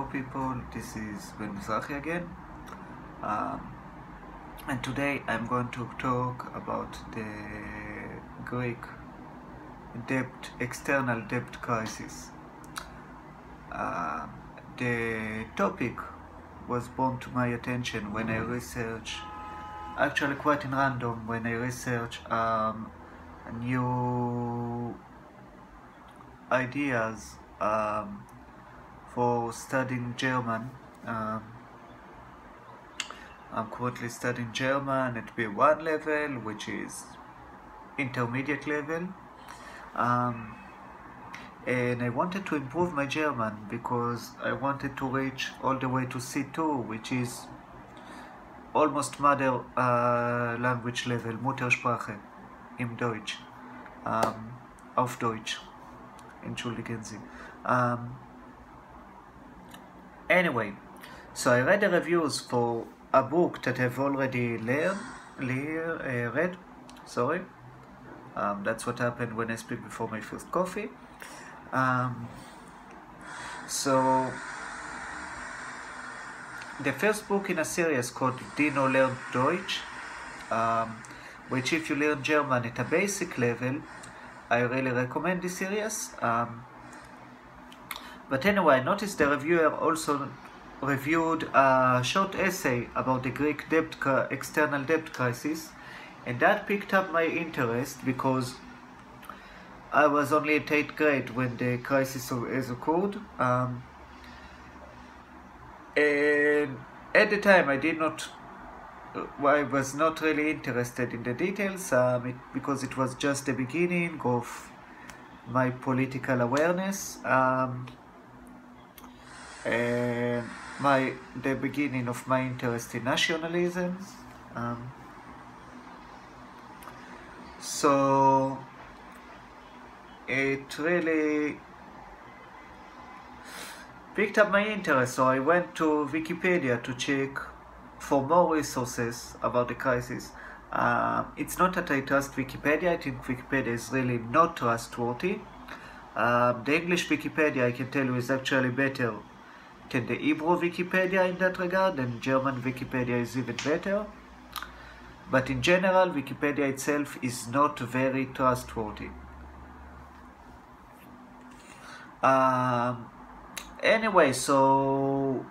Hello people, this is Ben Mizrahi again. Um, and today I'm going to talk about the Greek debt, external debt crisis. Uh, the topic was brought to my attention when I researched, actually quite in random, when I researched um, new ideas um, for studying German. Um, I'm currently studying German at B1 level, which is intermediate level. Um, and I wanted to improve my German because I wanted to reach all the way to C2, which is almost mother uh, language level, Muttersprache im Deutsch, um, auf Deutsch. Entschuldigen Sie. Um, Anyway, so I read the reviews for a book that I've already learned, lear, uh, read. Sorry, um, that's what happened when I speak before my first coffee. Um, so the first book in a series called Dino lernt Deutsch, um, which if you learn German at a basic level, I really recommend this series. Um, but anyway, I noticed the reviewer also reviewed a short essay about the Greek debt external debt crisis, and that picked up my interest because I was only at 8th grade when the crisis has occurred. Um, and at the time, I did not, I was not really interested in the details um, it, because it was just the beginning of my political awareness. Um, my the beginning of my interest in nationalism. Um, so it really picked up my interest. So I went to Wikipedia to check for more resources about the crisis. Uh, it's not that I trust Wikipedia. I think Wikipedia is really not trustworthy. Um, the English Wikipedia, I can tell you, is actually better than the Hebrew Wikipedia in that regard, and German Wikipedia is even better. But in general, Wikipedia itself is not very trustworthy. Um, anyway, so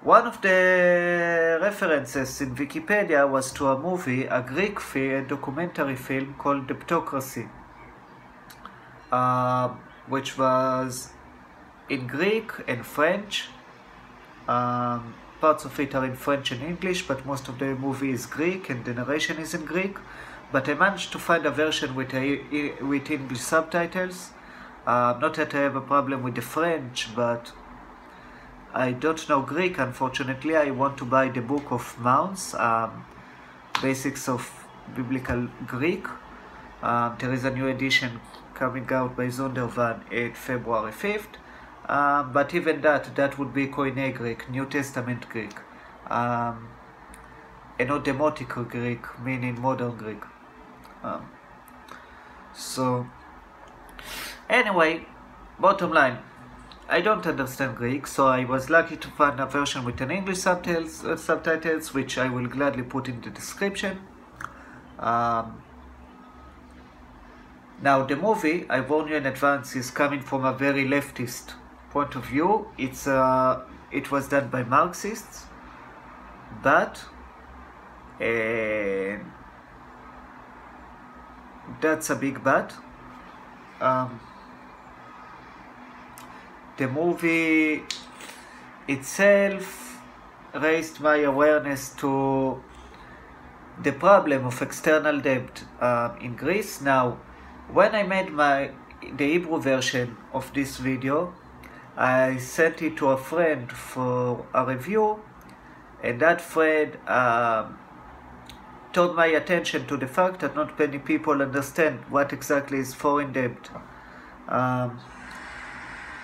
one of the references in Wikipedia was to a movie, a Greek film, a documentary film called Debtocracy, uh, which was in Greek and French. Um, parts of it are in French and English, but most of the movie is Greek and the narration is in Greek. But I managed to find a version with, a, with English subtitles. Uh, not that I have a problem with the French, but I don't know Greek, unfortunately. I want to buy the Book of Mounce, um, Basics of Biblical Greek. Um, there is a new edition coming out by Zondervan at February 5th. Um, but even that, that would be Koine Greek, New Testament Greek, um, Demotic Greek, meaning modern Greek. Um, so, anyway, bottom line, I don't understand Greek, so I was lucky to find a version with an English subtitles, uh, subtitles which I will gladly put in the description. Um, now, the movie, I warn you in advance, is coming from a very leftist point of view. It's uh, it was done by Marxists, but uh, that's a big but. Um, the movie itself raised my awareness to the problem of external debt um, in Greece. Now, when I made my the Hebrew version of this video, I sent it to a friend for a review, and that friend um, told my attention to the fact that not many people understand what exactly is foreign debt. Um,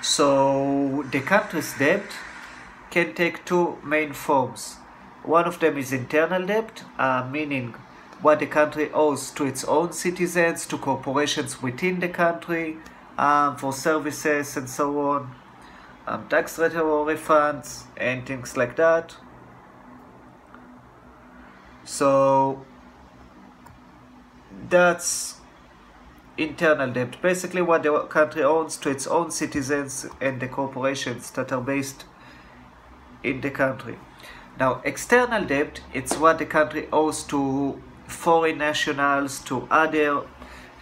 so the country's debt can take two main forms. One of them is internal debt, uh, meaning what the country owes to its own citizens, to corporations within the country, um, for services and so on. Um, tax refunds and things like that. So that's internal debt, basically what the country owns to its own citizens and the corporations that are based in the country. Now, external debt, it's what the country owes to foreign nationals, to other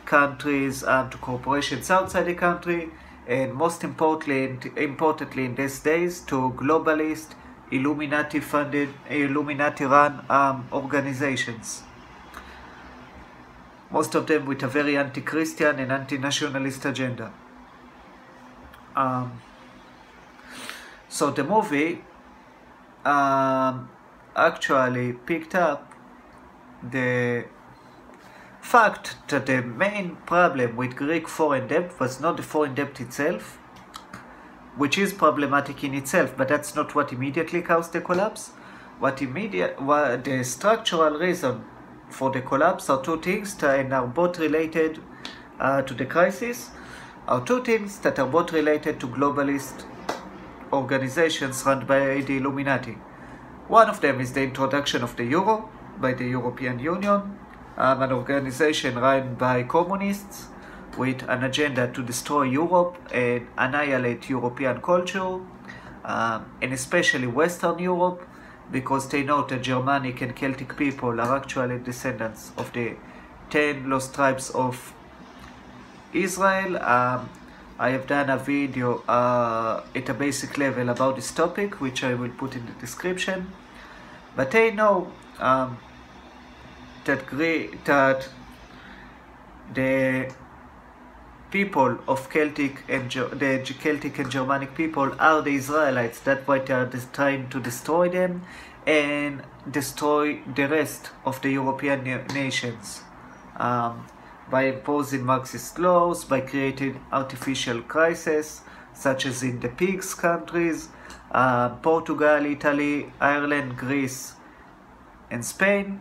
countries, and to corporations outside the country, and most importantly, importantly in these days, to globalist, Illuminati-funded, Illuminati-run um, organizations most of them with a very anti-Christian and anti-nationalist agenda. Um, so the movie um, actually picked up the fact that the main problem with Greek foreign debt was not the foreign debt itself, which is problematic in itself, but that's not what immediately caused the collapse. What immediate, what the structural reason for the collapse are two things that are both related uh, to the crisis, are two things that are both related to globalist organizations run by the Illuminati. One of them is the introduction of the euro by the European Union, um, an organization run by communists with an agenda to destroy Europe and annihilate European culture, um, and especially Western Europe, because they know that Germanic and Celtic people are actually descendants of the ten lost tribes of Israel. Um, I have done a video uh, at a basic level about this topic, which I will put in the description. But they know um, that, great that the people of Celtic and the Celtic and Germanic people are the Israelites. That's why they are trying to destroy them and destroy the rest of the European nations um, by imposing Marxist laws, by creating artificial crises such as in the PIGS countries, uh, Portugal, Italy, Ireland, Greece, and Spain.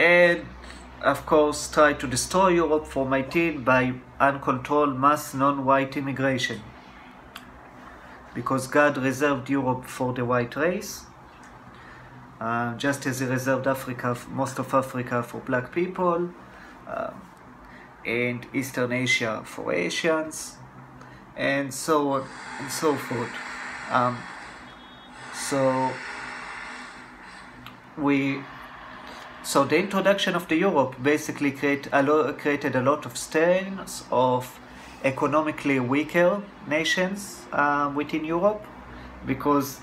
And of course, try to destroy Europe for my team by uncontrolled mass non-white immigration. Because God reserved Europe for the white race, uh, just as He reserved Africa, most of Africa for black people, uh, and Eastern Asia for Asians, and so on and so forth. Um, so we so the introduction of the Europe basically create a created a lot of strains of economically weaker nations uh, within Europe because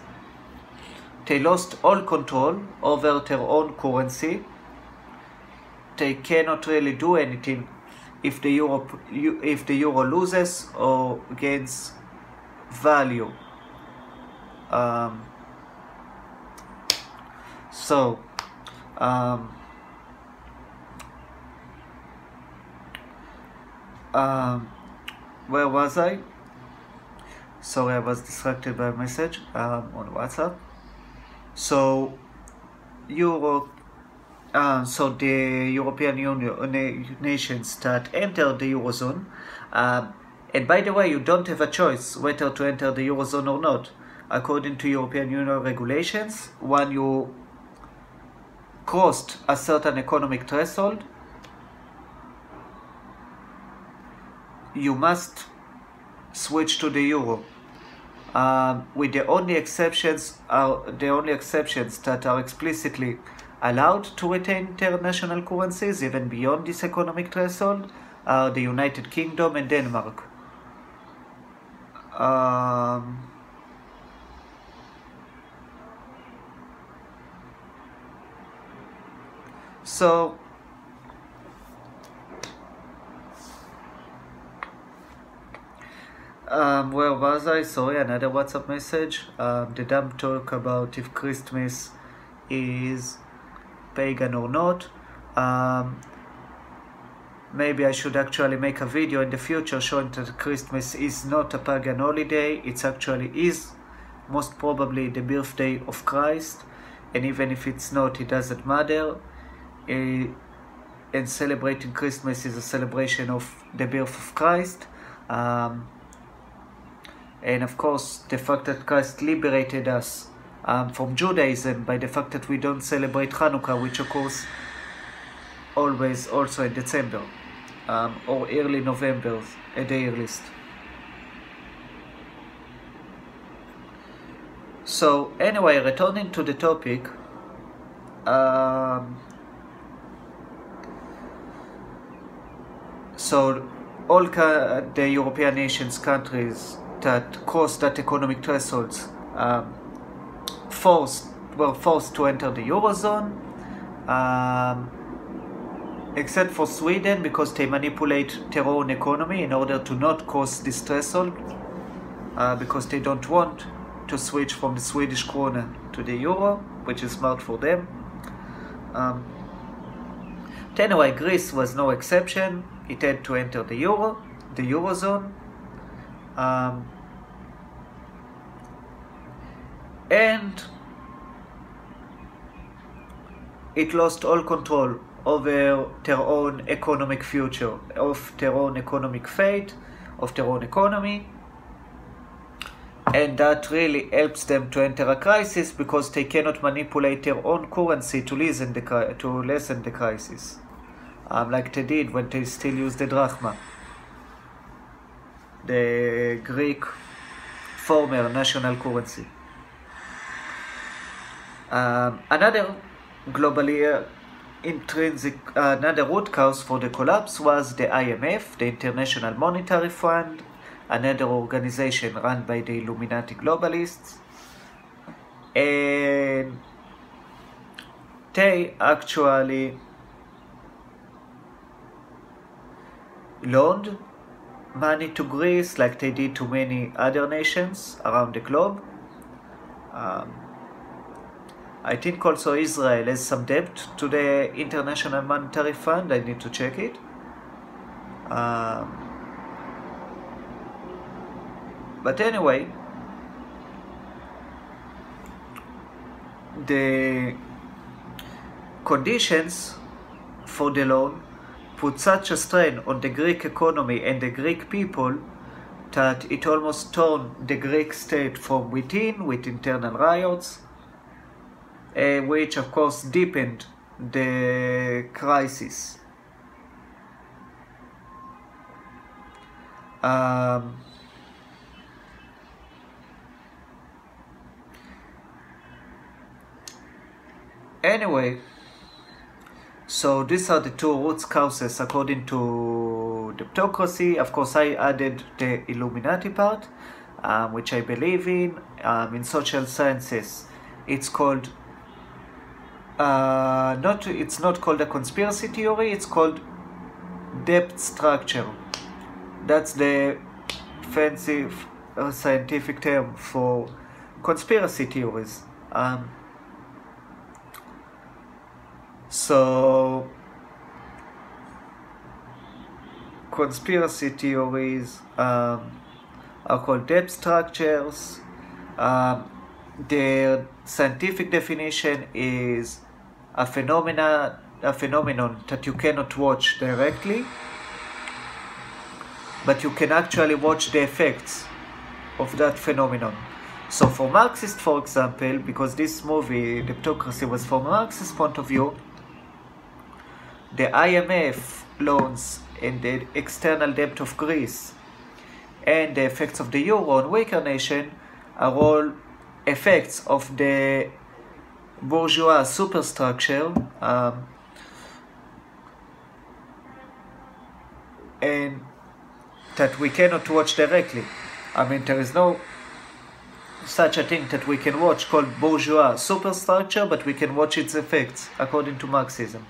they lost all control over their own currency. They cannot really do anything if the Europe if the euro loses or gains value. Um, so um, um, where was I? Sorry, I was distracted by a message um, on WhatsApp. So, Europe, uh, so the European Union uh, nations that enter the Eurozone, um, and by the way, you don't have a choice whether to enter the Eurozone or not. According to European Union regulations, when you crossed a certain economic threshold, you must switch to the euro. Um, with the only exceptions are the only exceptions that are explicitly allowed to retain international currencies even beyond this economic threshold are the United Kingdom and Denmark. Um, so Um, where was I? Sorry, another WhatsApp message. Um, the dumb talk about if Christmas is pagan or not. Um, maybe I should actually make a video in the future showing that Christmas is not a pagan holiday. It actually is most probably the birthday of Christ. And even if it's not, it doesn't matter. Uh, and celebrating Christmas is a celebration of the birth of Christ Um, and of course, the fact that Christ liberated us um, from Judaism by the fact that we don't celebrate Hanukkah, which occurs always also in December um, or early November at the earliest. So anyway, returning to the topic, um, so all the European nations, countries that crossed that economic thresholds um, forced were forced to enter the eurozone, um, except for Sweden because they manipulate their own economy in order to not cross this threshold uh, because they don't want to switch from the Swedish krona to the euro, which is smart for them. Um, anyway, Greece was no exception. It had to enter the euro, the eurozone. Um, and it lost all control over their own economic future, of their own economic fate, of their own economy. And that really helps them to enter a crisis because they cannot manipulate their own currency to lessen the, to lessen the crisis, um, like they did when they still use the drachma, the Greek former national currency. Um, another globally intrinsic, uh, another root cause for the collapse was the IMF, the International Monetary Fund, another organization run by the Illuminati globalists. And they actually loaned money to Greece like they did to many other nations around the globe. Um, I think also Israel has some debt to the International Monetary Fund. I need to check it. Um, but anyway, the conditions for the loan put such a strain on the Greek economy and the Greek people that it almost turned the Greek state from within with internal riots uh, which of course deepened the crisis. Um, anyway, so these are the two root causes according to debtocracy. Of course, I added the Illuminati part, um, which I believe in. Um, in social sciences, it's called uh, not it's not called a conspiracy theory it's called deep structure that's the fancy uh, scientific term for conspiracy theories um, so conspiracy theories um, are called deep structures. Um, their scientific definition is a phenomena a phenomenon that you cannot watch directly but you can actually watch the effects of that phenomenon. So for marxist for example because this movie debtocracy was from marxist point of view the imf loans and the external debt of greece and the effects of the euro on weaker nation are all effects of the bourgeois superstructure um, and that we cannot watch directly. I mean, there is no such a thing that we can watch called bourgeois superstructure, but we can watch its effects according to Marxism.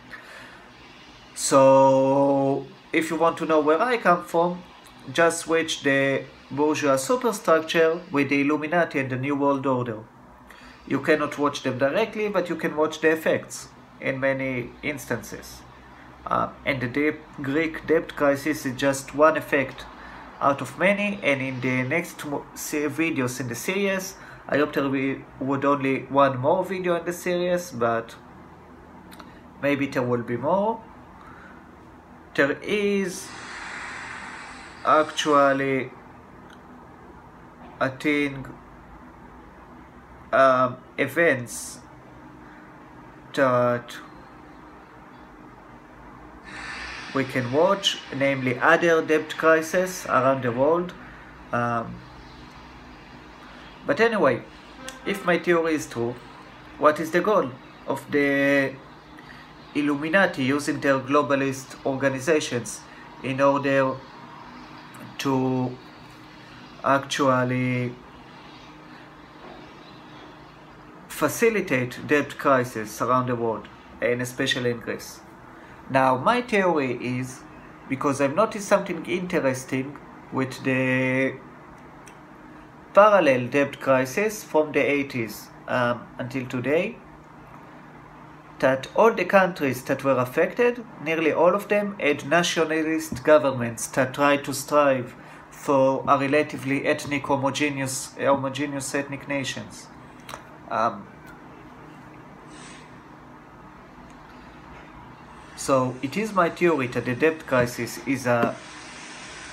So, if you want to know where I come from, just switch the bourgeois superstructure with the Illuminati and the New World Order. You cannot watch them directly, but you can watch the effects in many instances. Uh, and the debt, Greek debt crisis is just one effect out of many. And in the next videos in the series, I hope there will would only one more video in the series, but maybe there will be more. Is actually attend um, events that we can watch, namely other debt crises around the world. Um, but anyway, if my theory is true, what is the goal of the Illuminati using their globalist organizations in order to actually facilitate debt crisis around the world and especially in Greece. Now my theory is because I've noticed something interesting with the parallel debt crisis from the 80s um, until today that all the countries that were affected, nearly all of them, had nationalist governments that tried to strive for a relatively ethnic homogeneous, homogeneous ethnic nations. Um, so it is my theory that the debt crisis is a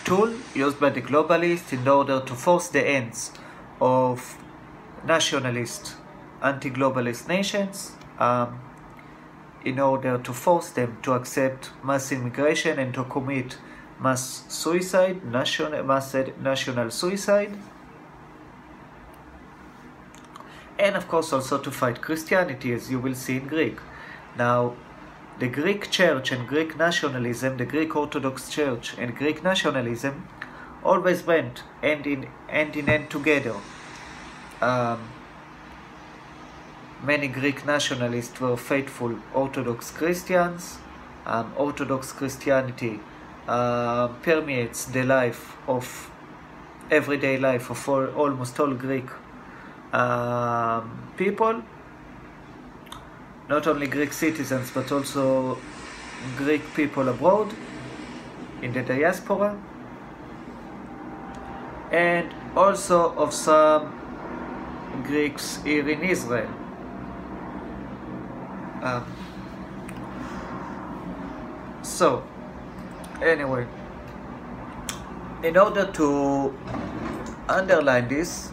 tool used by the globalists in order to force the ends of nationalist, anti-globalist nations um, in order to force them to accept mass immigration and to commit mass suicide, national, mass national suicide, and of course also to fight Christianity, as you will see in Greek. Now, the Greek church and Greek nationalism, the Greek Orthodox Church and Greek nationalism always went hand in hand, in hand together. Um, many Greek nationalists were faithful Orthodox Christians. Um, Orthodox Christianity uh, permeates the life of everyday life of all, almost all Greek um, people, not only Greek citizens but also Greek people abroad in the diaspora, and also of some Greeks here in Israel. Um, so, anyway, in order to underline this,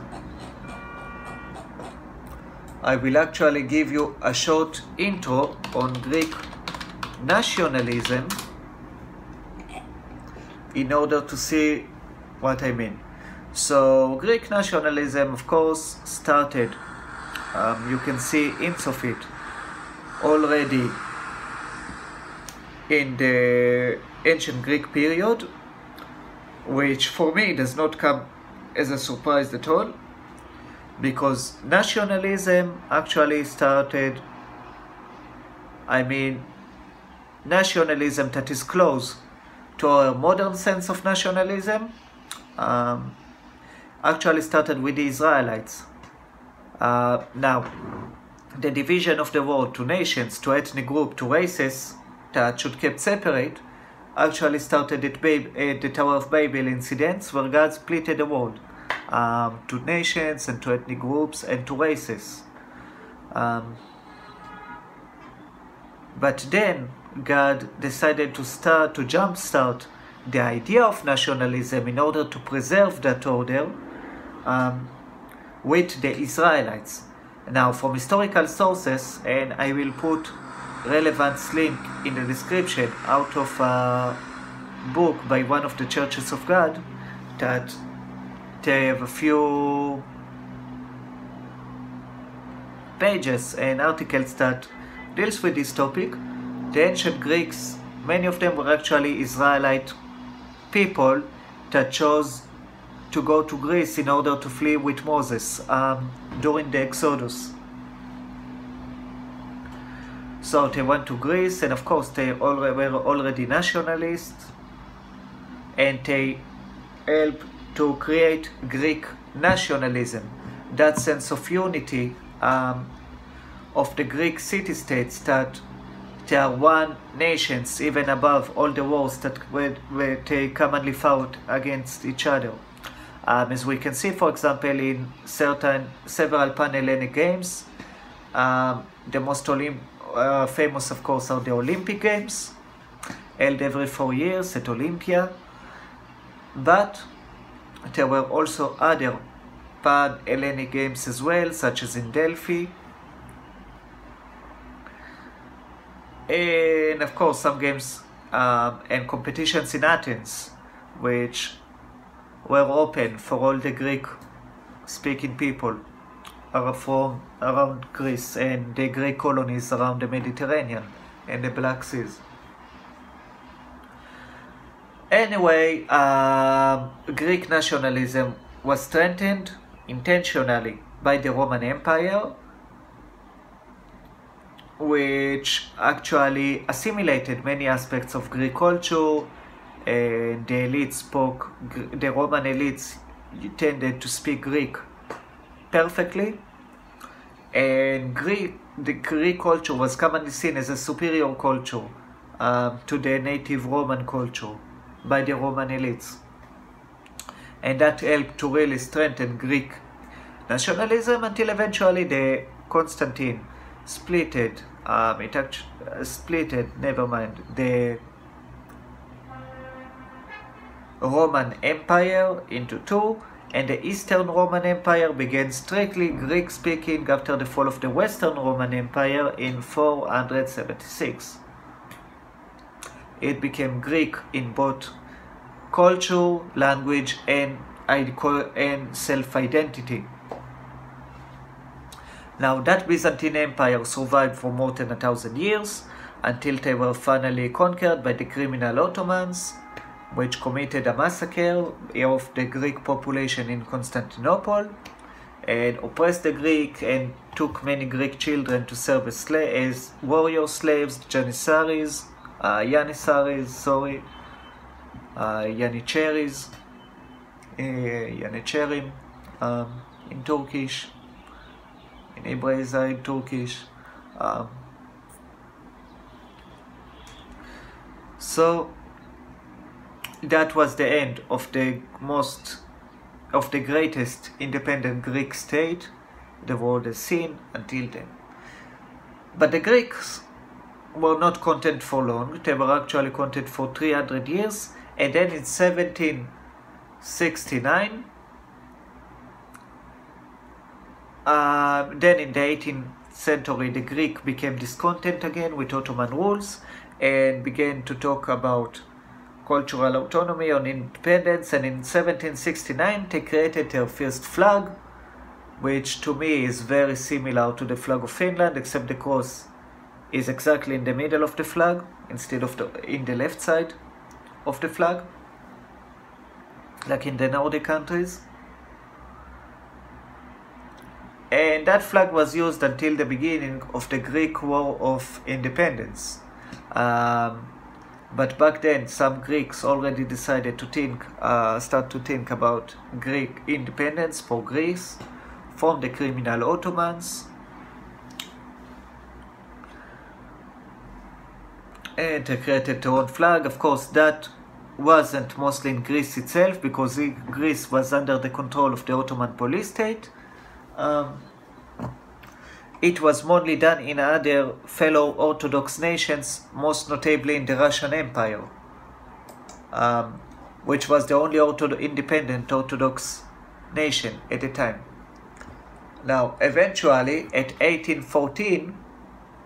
I will actually give you a short intro on Greek nationalism in order to see what I mean. So Greek nationalism, of course, started, um, you can see of it already in the ancient Greek period, which for me does not come as a surprise at all, because nationalism actually started, I mean, nationalism that is close to our modern sense of nationalism um, actually started with the Israelites. Uh, now, the division of the world to nations, to ethnic group, to races that should kept separate actually started at, Bab- at the Tower of Babel incidents where God split the world um, to nations and to ethnic groups and to races. Um, but then God decided to start to jumpstart the idea of nationalism in order to preserve that order um, with the Israelites. Now, from historical sources, and I will put relevant link in the description out of a book by one of the Churches of God that they have a few pages and articles that deals with this topic. The ancient Greeks, many of them were actually Israelite people that chose to go to Greece in order to flee with Moses um, during the Exodus. So they went to Greece, and of course they were already nationalists, and they helped to create Greek nationalism, that sense of unity um, of the Greek city-states that they are one nations even above all the wars that were, were they commonly fought against each other. Um, as we can see, for example, in certain several Pan-Hellenic games, um, the most Olymp uh, famous, of course, are the Olympic Games, held every four years at Olympia. but there were also other pan-Hellenic games as well, such as in Delphi. And of course, some games um, and competitions in Athens, which were open for all the Greek speaking people from around Greece and the Greek colonies around the Mediterranean and the Black Seas. Anyway, uh, Greek nationalism was strengthened intentionally by the Roman Empire, which actually assimilated many aspects of Greek culture. And the elites spoke, the Roman elites tended to speak Greek perfectly. And Greek, the Greek culture was commonly seen as a superior culture um, to the native Roman culture by the Roman elites. And that helped to really strengthen Greek nationalism until eventually the Constantine splitted, um, it actually uh, splitted, never mind, the Roman Empire into two and the Eastern Roman Empire began strictly Greek speaking after the fall of the Western Roman Empire in 476. It became Greek in both culture, language, and, and self-identity. Now that Byzantine Empire survived for more than a thousand years until they were finally conquered by the criminal Ottomans, which committed a massacre of the Greek population in Constantinople and oppressed the Greek and took many Greek children to serve as, as warrior slaves, Janissaries, uh, Yanissaries, sorry, uh, Yanicheris, uh, um, in Turkish, in Hebraica in Turkish. Um, so that was the end of the most of the greatest independent Greek state the world has seen until then. But the Greeks were not content for long. They were actually content for 300 years and then in 1769 uh, then in the 18th century the Greek became discontent again with Ottoman rules and began to talk about cultural autonomy on independence and in 1769 they created their first flag which to me is very similar to the flag of Finland except the cross is exactly in the middle of the flag instead of the in the left side of the flag like in the Nordic countries. And that flag was used until the beginning of the Greek War of Independence. Um, but back then some Greeks already decided to think uh, start to think about Greek independence for Greece from the criminal Ottomans and they created their own flag. Of course that wasn't mostly in Greece itself because Greece was under the control of the Ottoman police state. Um, it was mostly done in other fellow Orthodox nations, most notably in the Russian Empire, um, which was the only Ortho independent Orthodox nation at the time. Now, eventually, at 1814,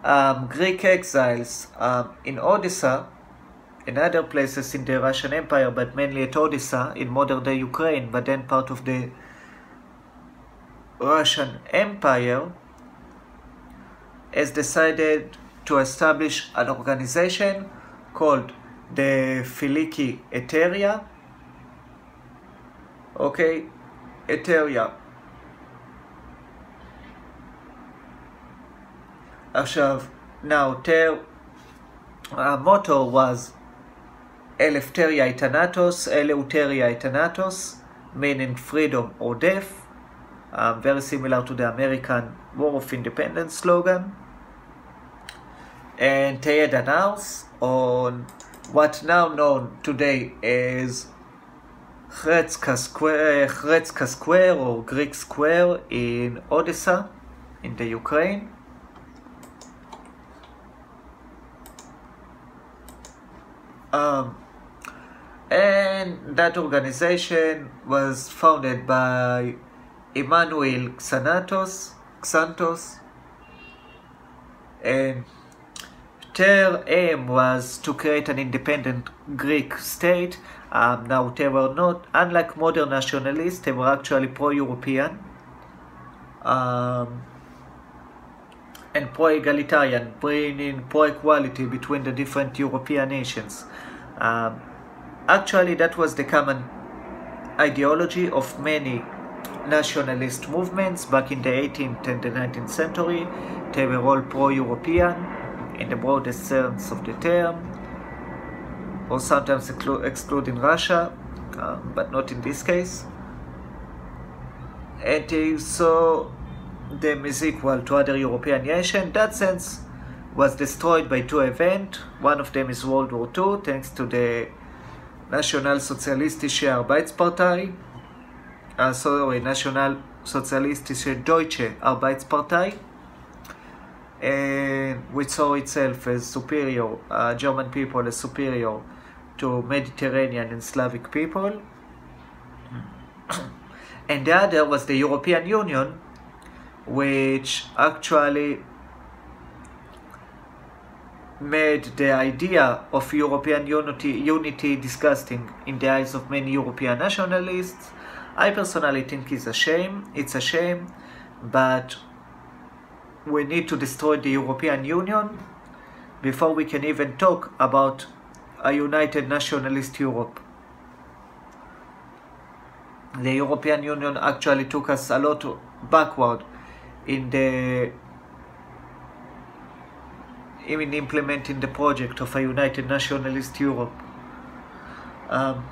um, Greek exiles um, in Odessa and other places in the Russian Empire, but mainly at Odessa in modern day Ukraine, but then part of the Russian Empire, has decided to establish an organization called the Filiki Eteria. Okay, Eteria. עכשיו, now their uh, motto was Eleftheria Itanatos, Eleuteria Itanatos, meaning freedom or death, um, very similar to the American War of Independence slogan and they had announced on what now known today as Hretska Square, Hretska Square or Greek Square in Odessa in the Ukraine. Um, and and that organization was founded by Emmanuel Xanatos, Xanthos, and their aim was to create an independent Greek state. Um, now, they were not, unlike modern nationalists, they were actually pro-European um, and pro-egalitarian, bringing pro-equality between the different European nations. Um, actually, that was the common ideology of many nationalist movements back in the 18th and the 19th century. They were all pro-European in the broadest sense of the term, or sometimes excluding Russia, uh, but not in this case. And they saw them is equal to other European nations. That sense was destroyed by two events. One of them is World War II, thanks to the National Sozialistische Arbeitspartei, uh, sorry, National Sozialistische Deutsche Arbeitspartei, and which saw itself as superior, uh, German people as superior to Mediterranean and Slavic people. and the other was the European Union, which actually made the idea of European unity, unity disgusting in the eyes of many European nationalists. I personally think it's a shame. It's a shame, but we need to destroy the European Union before we can even talk about a united nationalist Europe. The European Union actually took us a lot backward in the in implementing the project of a united nationalist Europe. Um,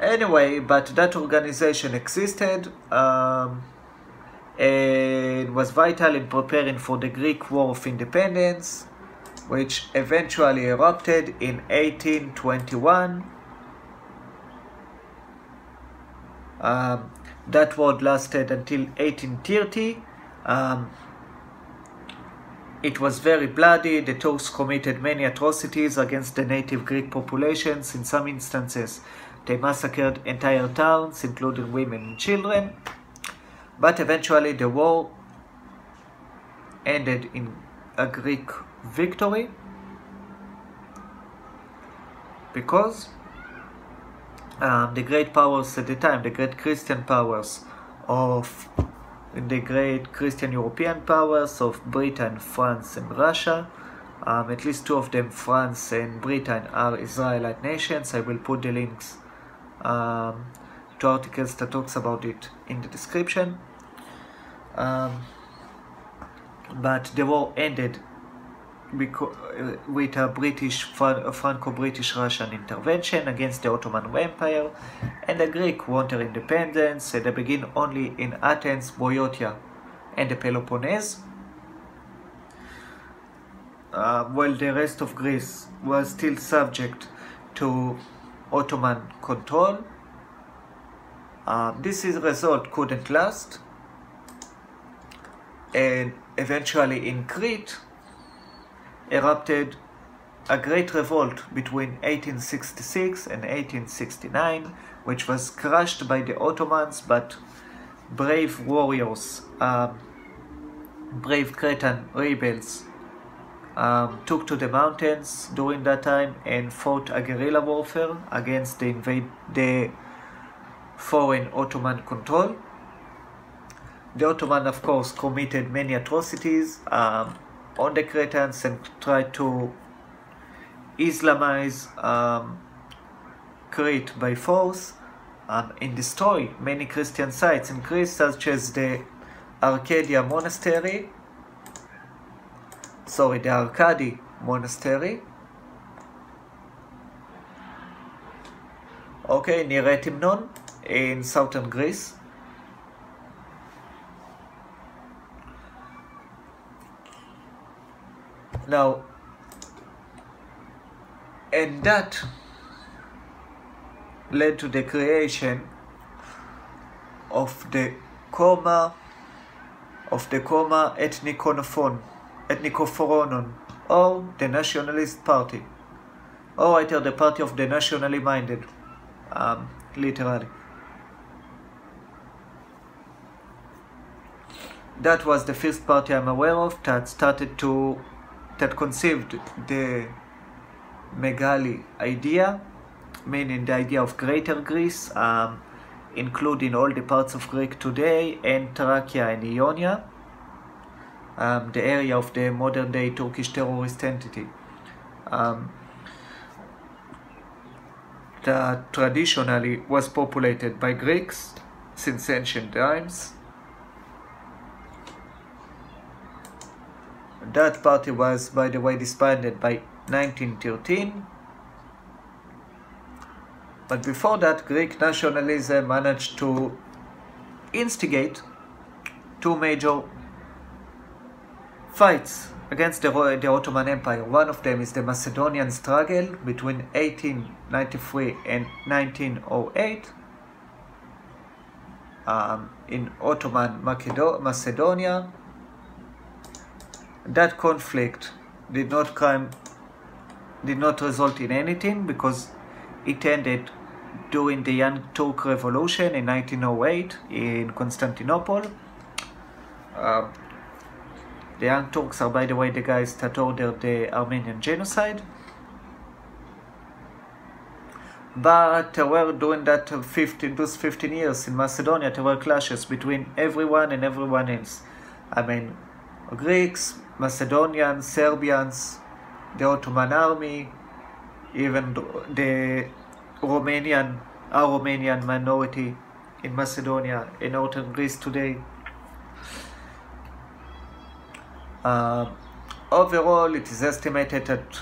anyway, but that organization existed. Um, and was vital in preparing for the Greek War of Independence, which eventually erupted in 1821. Um, that war lasted until 1830. Um, it was very bloody. The Turks committed many atrocities against the native Greek populations. In some instances, they massacred entire towns, including women and children. But eventually the war ended in a Greek victory because um, the great powers at the time, the great Christian powers of the great Christian European powers of Britain, France and Russia, um, at least two of them, France and Britain, are Israelite nations. I will put the links um, to articles that talks about it in the description. Um, but the war ended uh, with a British Franco-British Russian intervention against the Ottoman Empire, and the Greek their independence at the beginning only in Athens, Boeotia, and the Peloponnese. Uh, while the rest of Greece was still subject to Ottoman control. Uh, this result couldn't last and eventually in Crete erupted a great revolt between 1866 and 1869 which was crushed by the Ottomans but brave warriors um, brave Cretan rebels um, took to the mountains during that time and fought a guerrilla warfare against the invade the foreign Ottoman control the Ottoman, of course, committed many atrocities um, on the Cretans and tried to Islamize um, Crete by force um, and destroy many Christian sites in Greece, such as the Arcadia Monastery, sorry, the Arcadi Monastery, okay, near Etimnon in southern Greece. Now, and that led to the creation of the Coma of the Coma Ethnicophon, Ethnicophoronon, or the Nationalist Party, or either the party of the nationally minded, um, literally. That was the first party I'm aware of that started to, that conceived the Megali idea, meaning the idea of Greater Greece, um, including all the parts of Greek today and Thracia and Ionia, um, the area of the modern day Turkish terrorist entity. Um, that traditionally was populated by Greeks since ancient times. That party was, by the way, disbanded by 1913. But before that, Greek nationalism managed to instigate two major fights against the, the Ottoman Empire. One of them is the Macedonian struggle between 1893 and 1908 um, in Ottoman Macedonia. That conflict did not come, did not result in anything because it ended during the Young Turk Revolution in 1908 in Constantinople. Uh, the Young Turks are, by the way, the guys that ordered the Armenian genocide. But there were during that 15, those 15 years in Macedonia, there were clashes between everyone and everyone else. I mean, Greeks, Macedonians, Serbians, the Ottoman army, even the Romanian, our Romanian minority in Macedonia, in northern Greece today. Uh, overall, it is estimated that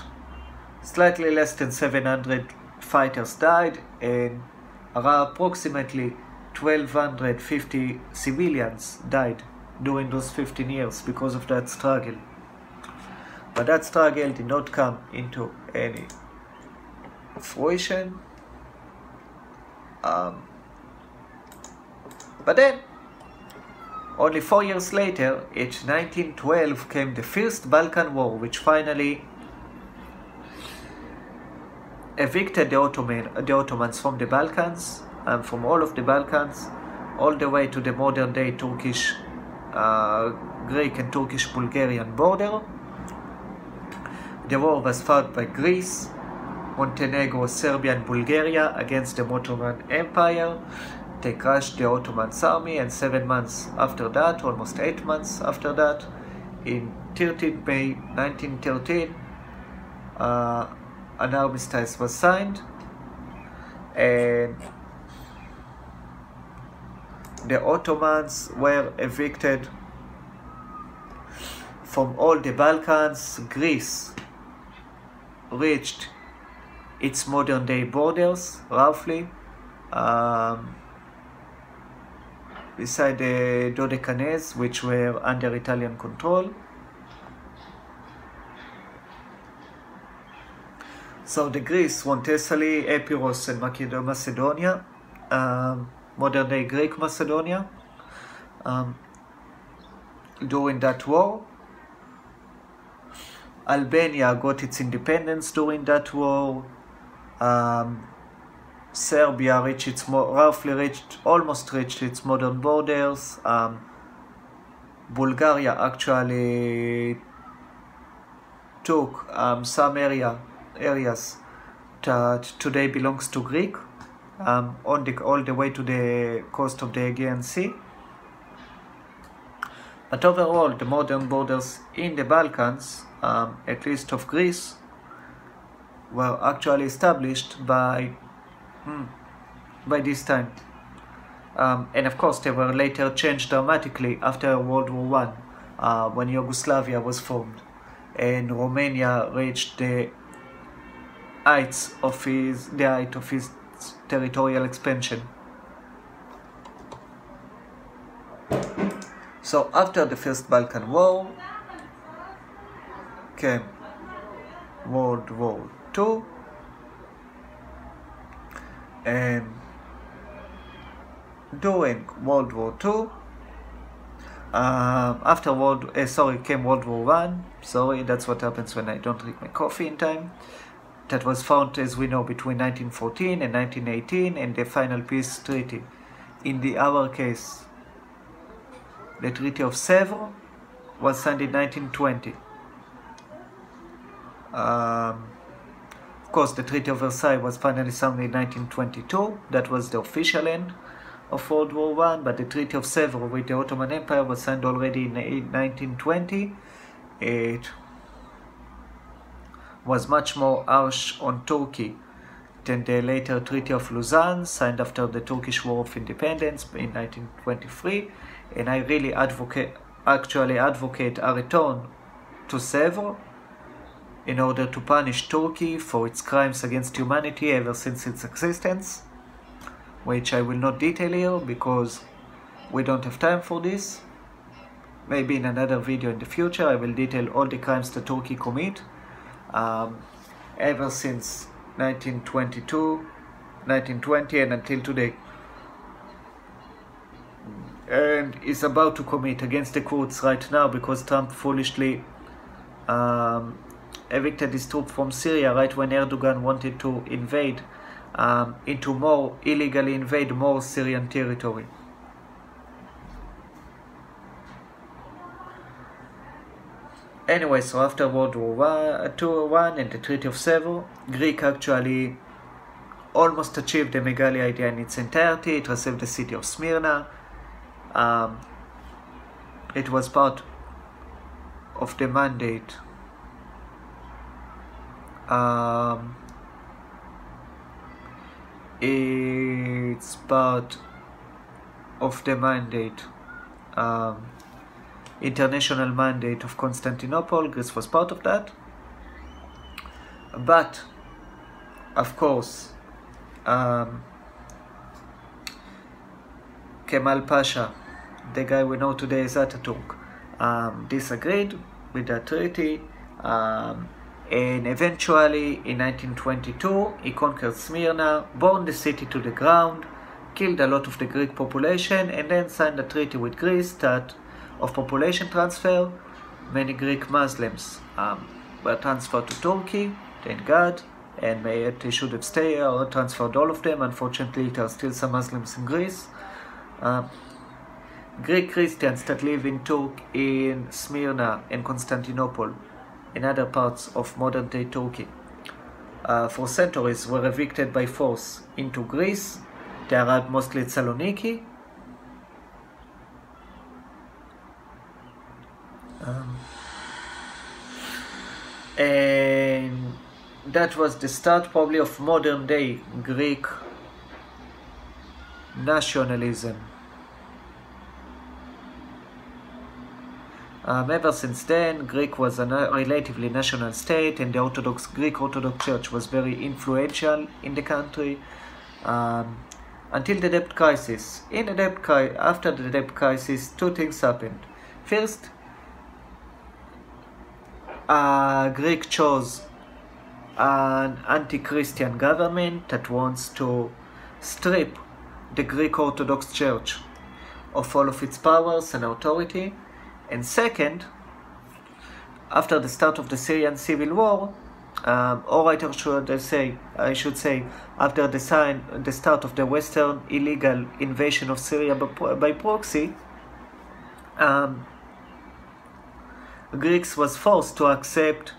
slightly less than 700 fighters died and approximately 1250 civilians died during those 15 years because of that struggle. But that struggle did not come into any fruition. Um, but then, only four years later, in 1912, came the First Balkan War, which finally evicted the, Ottoman, the Ottomans from the Balkans, and from all of the Balkans, all the way to the modern day Turkish, uh, Greek and Turkish Bulgarian border. The war was fought by Greece, Montenegro, Serbia, and Bulgaria against the Ottoman Empire. They crushed the Ottoman army, and seven months after that, almost eight months after that, in 13 May 1913, uh, an armistice was signed, and the Ottomans were evicted from all the Balkans. Greece reached its modern day borders, roughly. Um, beside the Dodecanese, which were under Italian control. So the Greece won Thessaly, Epirus, and Macedonia, um, modern day Greek Macedonia, um, during that war. Albania got its independence during that war. Um, Serbia reached its roughly reached almost reached its modern borders. Um, Bulgaria actually took um, some area areas that today belongs to Greek um, on the, all the way to the coast of the Aegean Sea. But overall, the modern borders in the Balkans, um, at least of Greece, were actually established by hmm, by this time. Um, and of course, they were later changed dramatically after World War One, uh, when Yugoslavia was formed, and Romania reached the heights of his the height of his territorial expansion. So after the First Balkan War came World War II and during World War II um, after World uh, sorry came World War One sorry that's what happens when I don't drink my coffee in time that was found, as we know, between 1914 and 1918 and the final peace treaty. In the our case, the Treaty of Sèvres was signed in 1920. Um, of course, the Treaty of Versailles was finally signed in 1922. That was the official end of World War One. But the Treaty of Sèvres with the Ottoman Empire was signed already in 1920. It was much more harsh on Turkey than the later Treaty of Lausanne, signed after the Turkish War of Independence in 1923. And I really advocate, actually advocate a return to Sèvres in order to punish Turkey for its crimes against humanity ever since its existence, which I will not detail here because we don't have time for this. Maybe in another video in the future I will detail all the crimes that Turkey commit um, ever since 1922, 1920 and until today. And is about to commit against the Kurds right now because Trump foolishly um, evicted his troops from Syria right when Erdogan wanted to invade um, into more illegally invade more Syrian territory. Anyway, so after World War II one and the Treaty of Sèvres, Greek actually almost achieved the Megali idea in its entirety. It received the city of Smyrna. Um, it was part of the mandate um, it's part of the mandate um, international mandate of Constantinople. Greece was part of that. But of course um, Kemal Pasha the guy we know today as Ataturk um, disagreed with that treaty. Um, and eventually in 1922 he conquered Smyrna, burned the city to the ground, killed a lot of the Greek population and then signed a treaty with Greece that of population transfer, many Greek Muslims um, were transferred to Turkey, thank God, and they should have stayed or transferred all of them. Unfortunately, there are still some Muslims in Greece. Um, Greek Christians that live in Turk in Smyrna and Constantinople in other parts of modern-day Turkey. Uh, for centuries were evicted by force into Greece, they arrived mostly at Saloniki. Um, and that was the start probably of modern day Greek nationalism. Um, ever since then, Greek was a relatively national state, and the Orthodox Greek Orthodox Church was very influential in the country um, until the debt crisis. In the debt after the debt crisis, two things happened. First, uh, Greek chose an anti-Christian government that wants to strip the Greek Orthodox Church of all of its powers and authority and second, after the start of the Syrian civil war, um, or I should say, I should say, after the sign, the start of the Western illegal invasion of Syria by, by proxy, um, Greeks was forced to accept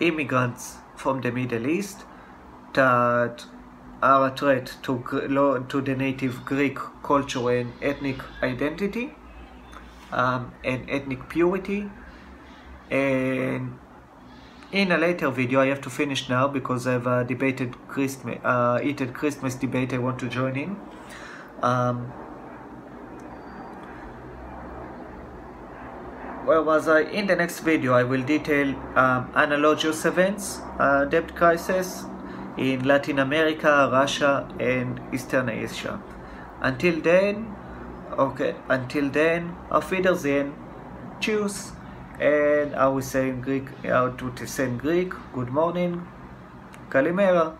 immigrants from the Middle East that are a threat to, to the native Greek culture and ethnic identity um, and ethnic purity and in a later video I have to finish now because I have a debated Christmas uh, heated Christmas debate I want to join in um, where was I? In the next video I will detail um, analogous events, uh, debt crisis in Latin America, Russia and Eastern Asia. Until then, Okay, until then, auf Wiedersehen. Tschüss. And I will say in Greek, how to say in Greek, good morning. Kalimera.